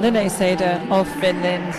Lene Seder uh, of Finland.